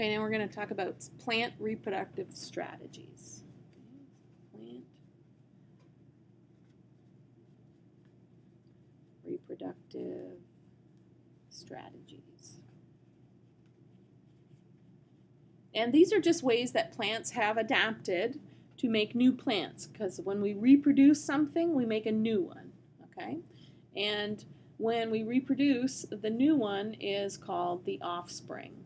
Okay, now we're going to talk about plant reproductive strategies. Plant reproductive strategies. And these are just ways that plants have adapted to make new plants because when we reproduce something, we make a new one, okay? And when we reproduce, the new one is called the offspring.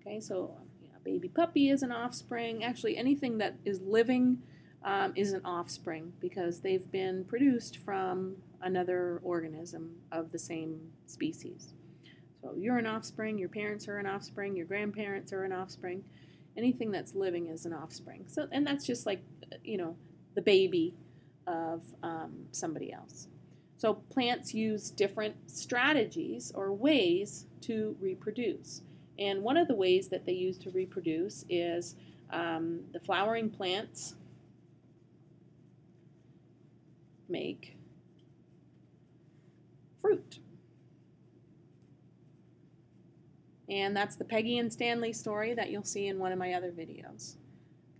Okay, so a baby puppy is an offspring. Actually, anything that is living um, is an offspring because they've been produced from another organism of the same species. So you're an offspring, your parents are an offspring, your grandparents are an offspring. Anything that's living is an offspring. So, and that's just like, you know, the baby of um, somebody else. So plants use different strategies or ways to reproduce. And one of the ways that they use to reproduce is um, the flowering plants make fruit. And that's the Peggy and Stanley story that you'll see in one of my other videos.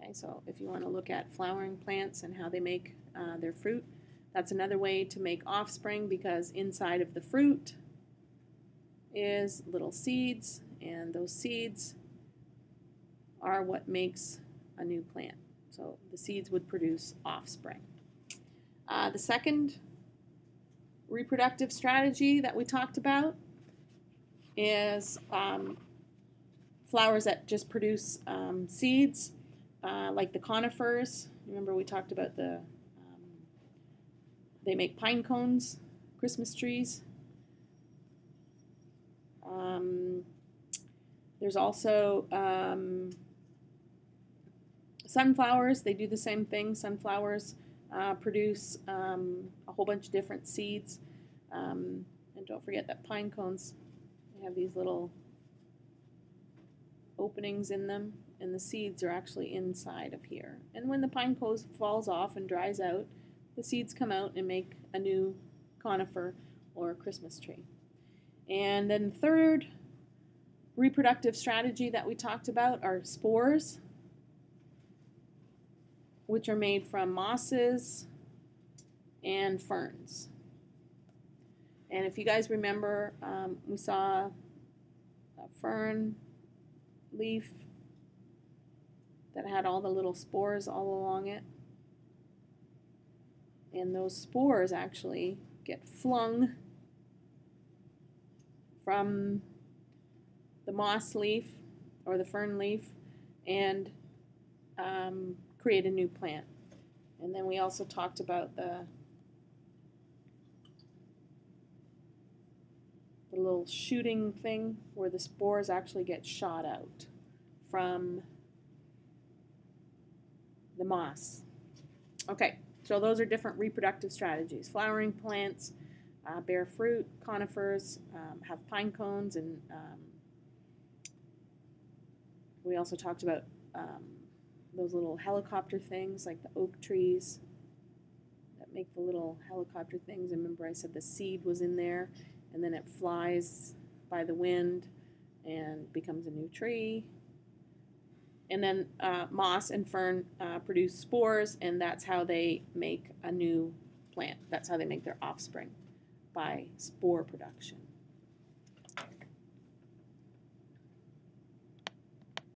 Okay, so if you want to look at flowering plants and how they make uh, their fruit, that's another way to make offspring because inside of the fruit is little seeds, and those seeds are what makes a new plant. So the seeds would produce offspring. Uh, the second reproductive strategy that we talked about is um, flowers that just produce um, seeds, uh, like the conifers. Remember we talked about the, um, they make pine cones, Christmas trees. Um, there's also um, sunflowers. They do the same thing. Sunflowers uh, produce um, a whole bunch of different seeds. and don't forget that pine cones they have these little openings in them, and the seeds are actually inside of here. And when the pine cone falls off and dries out, the seeds come out and make a new conifer or Christmas tree. And then third reproductive strategy that we talked about are spores, which are made from mosses and ferns. And if you guys remember, um, we saw a fern leaf that had all the little spores all along it. And those spores actually get flung from the moss leaf or the fern leaf and um, create a new plant. And then we also talked about the the little shooting thing where the spores actually get shot out from the moss. Okay, so those are different reproductive strategies. Flowering plants uh, bear fruit, conifers um, have pine cones, and um, we also talked about um, those little helicopter things like the oak trees that make the little helicopter things. I remember I said the seed was in there and then it flies by the wind and becomes a new tree. And then uh, moss and fern uh, produce spores, and that's how they make a new plant. That's how they make their offspring by spore production.